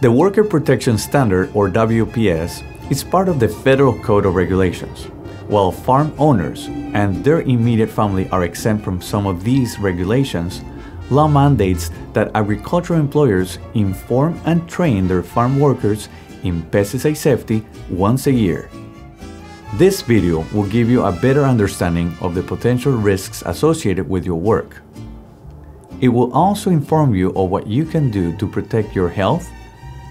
The Worker Protection Standard, or WPS, is part of the Federal Code of Regulations. While farm owners and their immediate family are exempt from some of these regulations, law mandates that agricultural employers inform and train their farm workers in pesticide safety once a year. This video will give you a better understanding of the potential risks associated with your work. It will also inform you of what you can do to protect your health,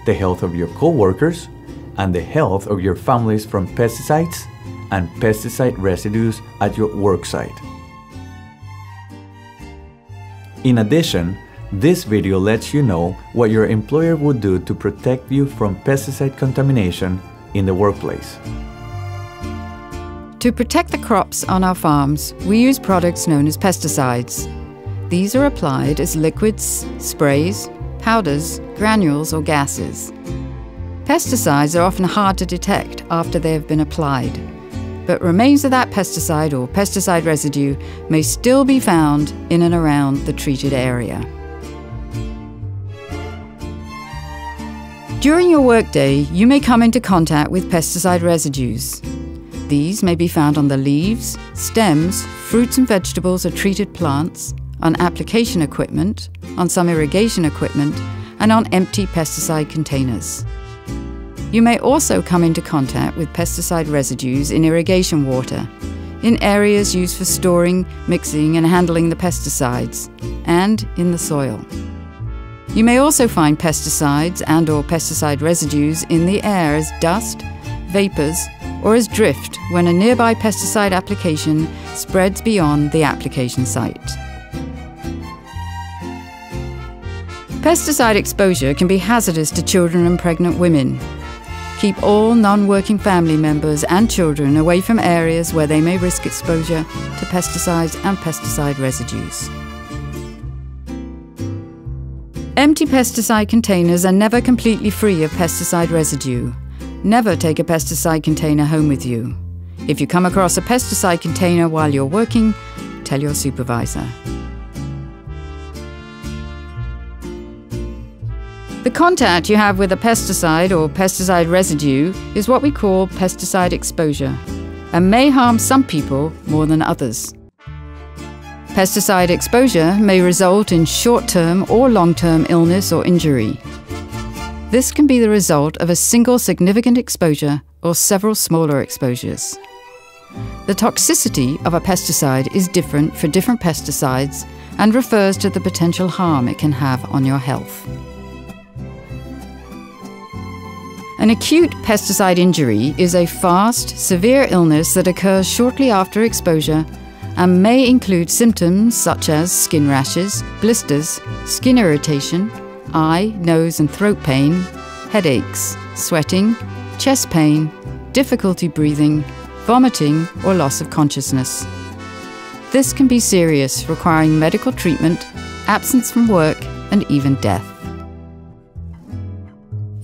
the health of your co-workers, and the health of your families from pesticides and pesticide residues at your worksite. In addition, this video lets you know what your employer would do to protect you from pesticide contamination in the workplace. To protect the crops on our farms, we use products known as pesticides. These are applied as liquids, sprays, powders, granules, or gases. Pesticides are often hard to detect after they have been applied, but remains of that pesticide or pesticide residue may still be found in and around the treated area. During your workday, you may come into contact with pesticide residues. These may be found on the leaves, stems, fruits and vegetables of treated plants, on application equipment, on some irrigation equipment, and on empty pesticide containers. You may also come into contact with pesticide residues in irrigation water, in areas used for storing, mixing, and handling the pesticides, and in the soil. You may also find pesticides and or pesticide residues in the air as dust, vapors, or as drift when a nearby pesticide application spreads beyond the application site. Pesticide exposure can be hazardous to children and pregnant women. Keep all non working family members and children away from areas where they may risk exposure to pesticides and pesticide residues. Empty pesticide containers are never completely free of pesticide residue. Never take a pesticide container home with you. If you come across a pesticide container while you're working, tell your supervisor. The contact you have with a pesticide or pesticide residue is what we call pesticide exposure and may harm some people more than others. Pesticide exposure may result in short term or long term illness or injury. This can be the result of a single significant exposure or several smaller exposures. The toxicity of a pesticide is different for different pesticides and refers to the potential harm it can have on your health. An acute pesticide injury is a fast, severe illness that occurs shortly after exposure and may include symptoms such as skin rashes, blisters, skin irritation, eye, nose, and throat pain, headaches, sweating, chest pain, difficulty breathing, vomiting, or loss of consciousness. This can be serious, requiring medical treatment, absence from work, and even death.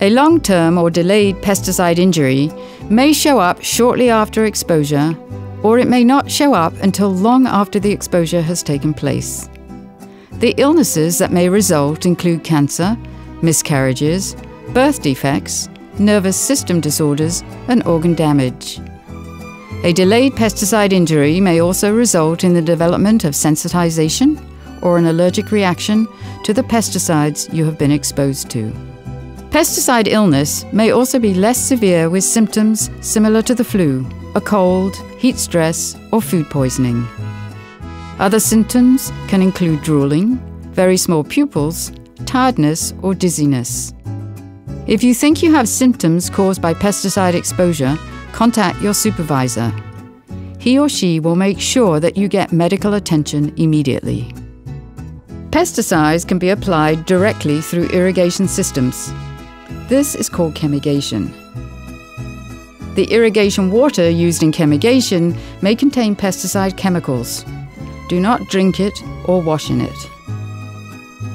A long term or delayed pesticide injury may show up shortly after exposure, or it may not show up until long after the exposure has taken place. The illnesses that may result include cancer, miscarriages, birth defects, nervous system disorders, and organ damage. A delayed pesticide injury may also result in the development of sensitization or an allergic reaction to the pesticides you have been exposed to. Pesticide illness may also be less severe with symptoms similar to the flu, a cold, heat stress, or food poisoning. Other symptoms can include drooling, very small pupils, tiredness, or dizziness. If you think you have symptoms caused by pesticide exposure, contact your supervisor. He or she will make sure that you get medical attention immediately. Pesticides can be applied directly through irrigation systems. This is called chemigation. The irrigation water used in chemigation may contain pesticide chemicals, do not drink it or wash in it.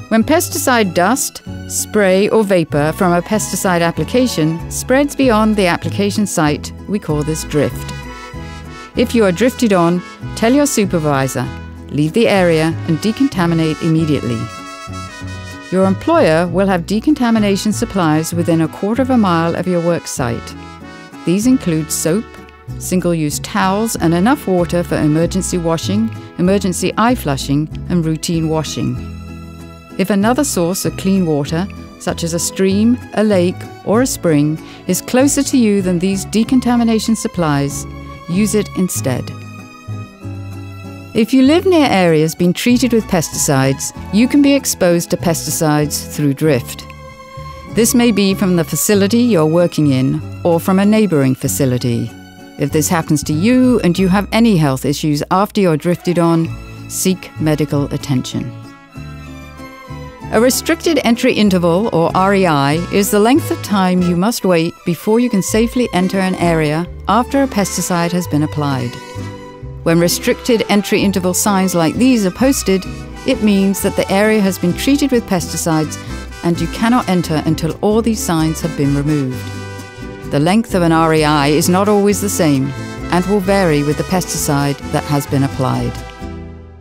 When pesticide dust, spray, or vapor from a pesticide application spreads beyond the application site, we call this drift. If you are drifted on, tell your supervisor, leave the area and decontaminate immediately. Your employer will have decontamination supplies within a quarter of a mile of your work site. These include soap, single use towels, and enough water for emergency washing, emergency eye flushing, and routine washing. If another source of clean water, such as a stream, a lake, or a spring, is closer to you than these decontamination supplies, use it instead. If you live near areas being treated with pesticides, you can be exposed to pesticides through drift. This may be from the facility you're working in or from a neighbouring facility. If this happens to you and you have any health issues after you're drifted on, seek medical attention. A restricted entry interval, or REI, is the length of time you must wait before you can safely enter an area after a pesticide has been applied. When restricted entry interval signs like these are posted, it means that the area has been treated with pesticides and you cannot enter until all these signs have been removed. The length of an REI is not always the same and will vary with the pesticide that has been applied.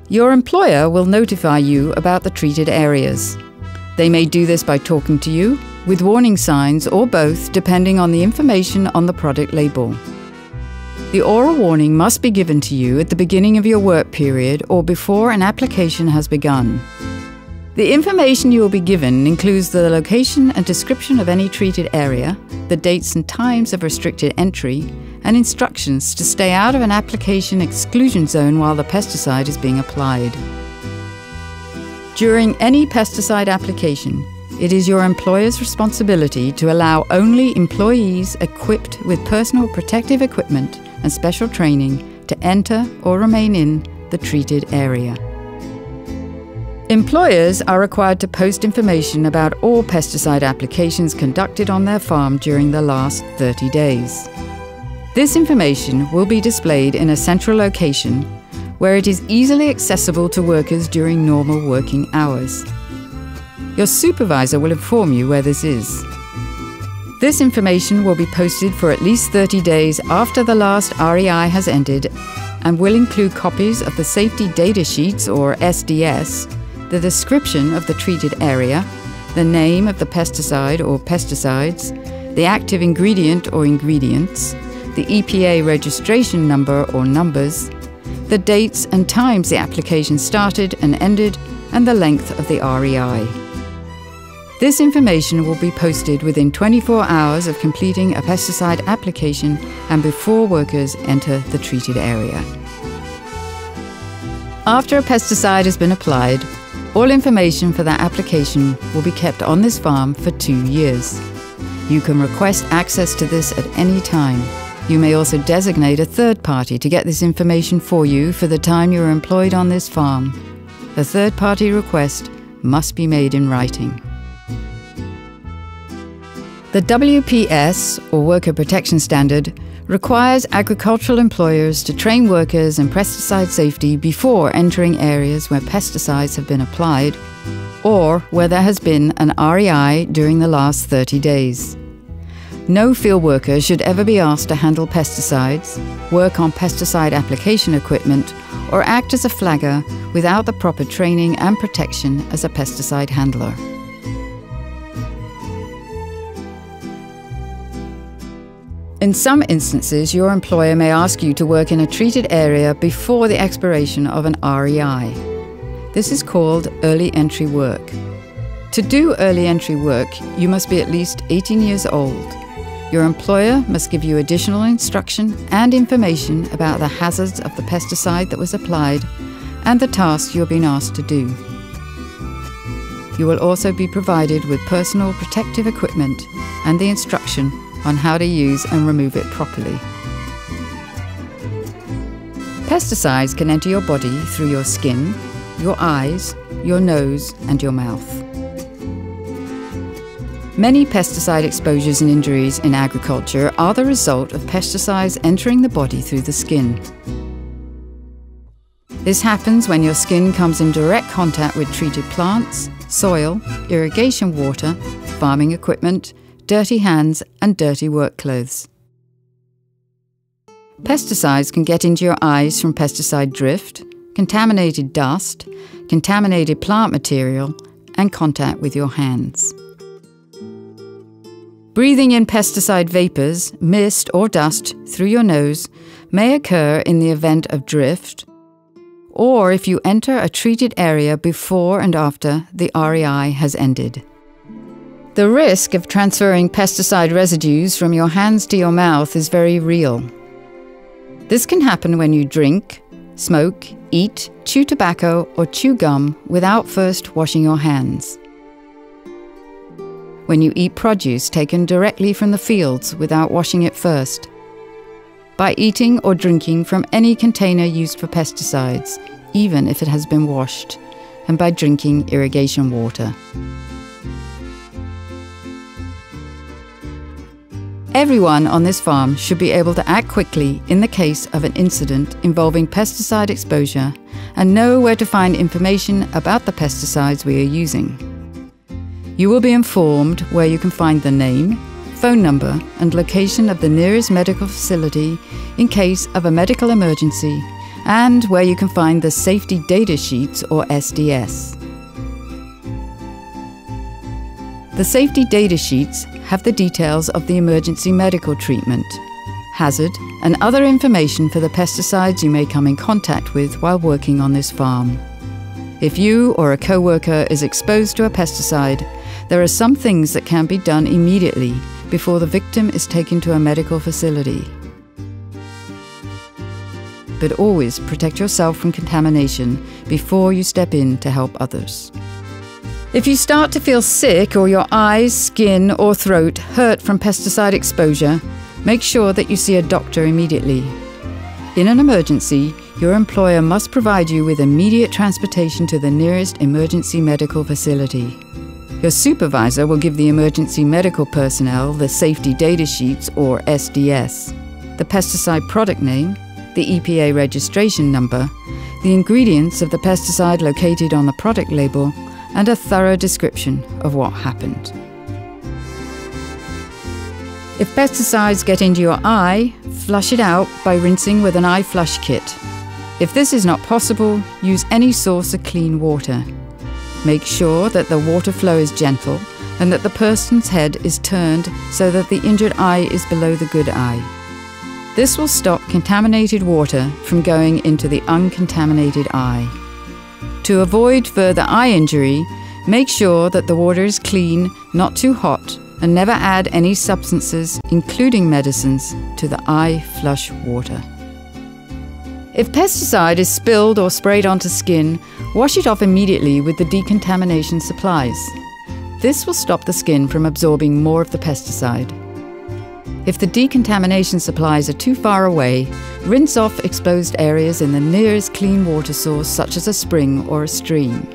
Your employer will notify you about the treated areas. They may do this by talking to you, with warning signs, or both, depending on the information on the product label. The oral warning must be given to you at the beginning of your work period or before an application has begun. The information you will be given includes the location and description of any treated area, the dates and times of restricted entry, and instructions to stay out of an application exclusion zone while the pesticide is being applied. During any pesticide application, it is your employer's responsibility to allow only employees equipped with personal protective equipment and special training to enter or remain in the treated area. Employers are required to post information about all pesticide applications conducted on their farm during the last 30 days. This information will be displayed in a central location where it is easily accessible to workers during normal working hours. Your supervisor will inform you where this is. This information will be posted for at least 30 days after the last REI has ended and will include copies of the safety data sheets or SDS, the description of the treated area, the name of the pesticide or pesticides, the active ingredient or ingredients, the EPA registration number or numbers, the dates and times the application started and ended, and the length of the REI. This information will be posted within 24 hours of completing a pesticide application and before workers enter the treated area. After a pesticide has been applied, all information for that application will be kept on this farm for two years. You can request access to this at any time. You may also designate a third party to get this information for you for the time you are employed on this farm. A third party request must be made in writing. The WPS, or Worker Protection Standard, requires agricultural employers to train workers in pesticide safety before entering areas where pesticides have been applied or where there has been an REI during the last 30 days. No field worker should ever be asked to handle pesticides, work on pesticide application equipment, or act as a flagger without the proper training and protection as a pesticide handler. In some instances, your employer may ask you to work in a treated area before the expiration of an REI. This is called early entry work. To do early entry work, you must be at least 18 years old. Your employer must give you additional instruction and information about the hazards of the pesticide that was applied and the tasks you have been asked to do. You will also be provided with personal protective equipment and the instruction on how to use and remove it properly. Pesticides can enter your body through your skin, your eyes, your nose, and your mouth. Many pesticide exposures and injuries in agriculture are the result of pesticides entering the body through the skin. This happens when your skin comes in direct contact with treated plants, soil, irrigation water, farming equipment, dirty hands, and dirty work clothes. Pesticides can get into your eyes from pesticide drift, contaminated dust, contaminated plant material, and contact with your hands. Breathing in pesticide vapors, mist, or dust through your nose may occur in the event of drift, or if you enter a treated area before and after the REI has ended. The risk of transferring pesticide residues from your hands to your mouth is very real. This can happen when you drink, smoke, eat, chew tobacco, or chew gum without first washing your hands when you eat produce taken directly from the fields without washing it first, by eating or drinking from any container used for pesticides, even if it has been washed, and by drinking irrigation water. Everyone on this farm should be able to act quickly in the case of an incident involving pesticide exposure and know where to find information about the pesticides we are using. You will be informed where you can find the name, phone number, and location of the nearest medical facility in case of a medical emergency, and where you can find the Safety Data Sheets or SDS. The Safety Data Sheets have the details of the emergency medical treatment, hazard, and other information for the pesticides you may come in contact with while working on this farm. If you or a co worker is exposed to a pesticide, there are some things that can be done immediately before the victim is taken to a medical facility. But always protect yourself from contamination before you step in to help others. If you start to feel sick or your eyes, skin, or throat hurt from pesticide exposure, make sure that you see a doctor immediately. In an emergency, your employer must provide you with immediate transportation to the nearest emergency medical facility. Your supervisor will give the emergency medical personnel the safety data sheets or SDS, the pesticide product name, the EPA registration number, the ingredients of the pesticide located on the product label, and a thorough description of what happened. If pesticides get into your eye, flush it out by rinsing with an eye flush kit. If this is not possible, use any source of clean water. Make sure that the water flow is gentle and that the person's head is turned so that the injured eye is below the good eye. This will stop contaminated water from going into the uncontaminated eye. To avoid further eye injury, make sure that the water is clean, not too hot, and never add any substances, including medicines, to the eye flush water. If pesticide is spilled or sprayed onto skin, wash it off immediately with the decontamination supplies. This will stop the skin from absorbing more of the pesticide. If the decontamination supplies are too far away, rinse off exposed areas in the nearest clean water source, such as a spring or a stream.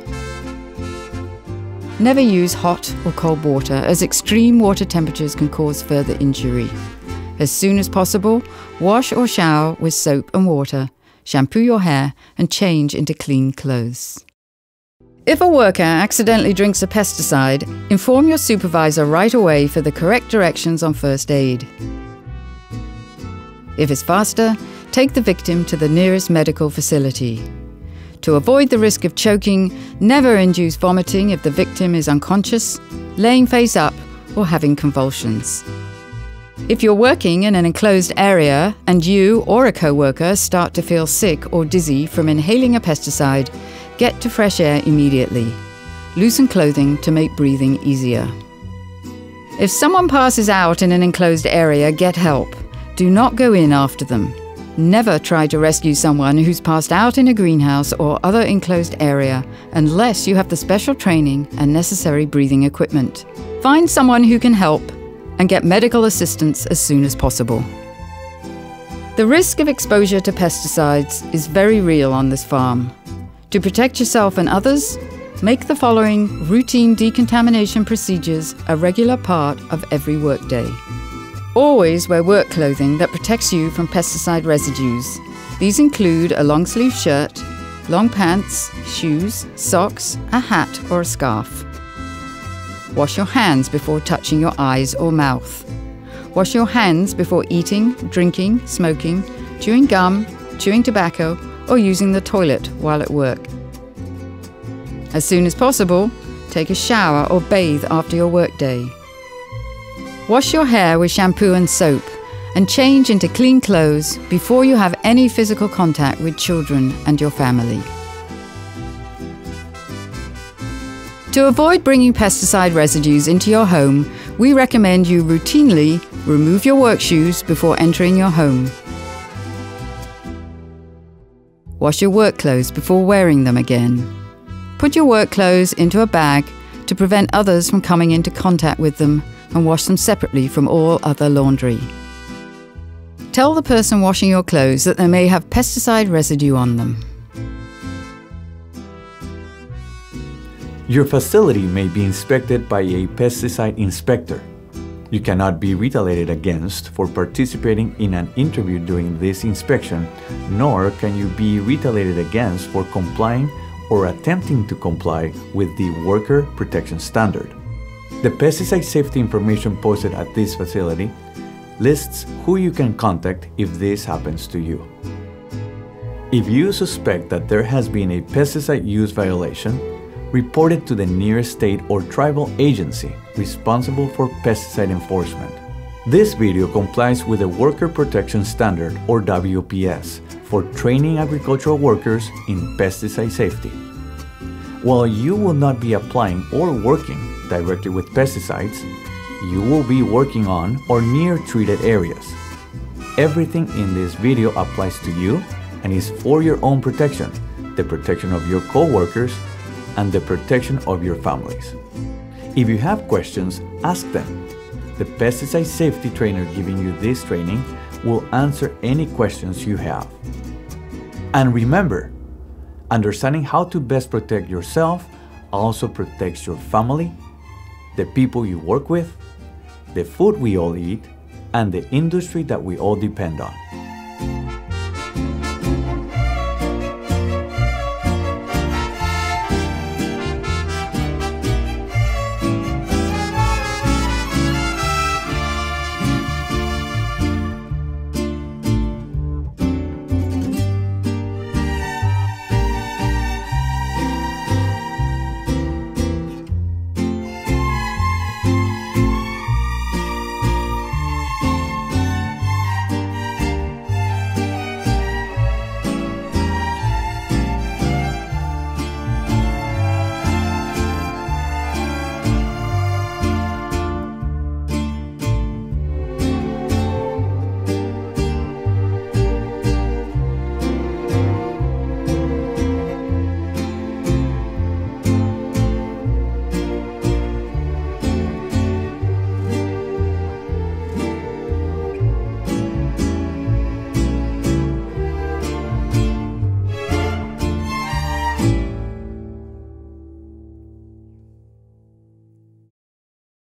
Never use hot or cold water, as extreme water temperatures can cause further injury. As soon as possible, wash or shower with soap and water shampoo your hair, and change into clean clothes. If a worker accidentally drinks a pesticide, inform your supervisor right away for the correct directions on first aid. If it's faster, take the victim to the nearest medical facility. To avoid the risk of choking, never induce vomiting if the victim is unconscious, laying face up, or having convulsions. If you're working in an enclosed area and you or a co worker start to feel sick or dizzy from inhaling a pesticide, get to fresh air immediately. Loosen clothing to make breathing easier. If someone passes out in an enclosed area, get help. Do not go in after them. Never try to rescue someone who's passed out in a greenhouse or other enclosed area unless you have the special training and necessary breathing equipment. Find someone who can help and get medical assistance as soon as possible. The risk of exposure to pesticides is very real on this farm. To protect yourself and others, make the following routine decontamination procedures a regular part of every workday. Always wear work clothing that protects you from pesticide residues. These include a long sleeve shirt, long pants, shoes, socks, a hat, or a scarf. Wash your hands before touching your eyes or mouth. Wash your hands before eating, drinking, smoking, chewing gum, chewing tobacco, or using the toilet while at work. As soon as possible, Take a shower or bathe after your workday. Wash your hair with shampoo and soap and change into clean clothes before you have any physical contact with children and your family. To avoid bringing pesticide residues into your home, we recommend you routinely remove your work shoes before entering your home. Wash your work clothes before wearing them again. Put your work clothes into a bag to prevent others from coming into contact with them and wash them separately from all other laundry. Tell the person washing your clothes that they may have pesticide residue on them. Your facility may be inspected by a pesticide inspector. You cannot be retaliated against for participating in an interview during this inspection, nor can you be retaliated against for complying or attempting to comply with the Worker Protection Standard. The pesticide safety information posted at this facility lists who you can contact if this happens to you. If you suspect that there has been a pesticide use violation, report it to the nearest state or tribal agency responsible for pesticide enforcement. This video complies with the Worker Protection Standard or WPS for training agricultural workers in pesticide safety. While you will not be applying or working directly with pesticides, you will be working on or near treated areas. Everything in this video applies to you and is for your own protection, the protection of your co-workers, and the protection of your families. If you have questions, ask them. The pesticide safety trainer giving you this training will answer any questions you have. And remember, understanding how to best protect yourself also protects your family, the people you work with, the food we all eat, and the industry that we all depend on.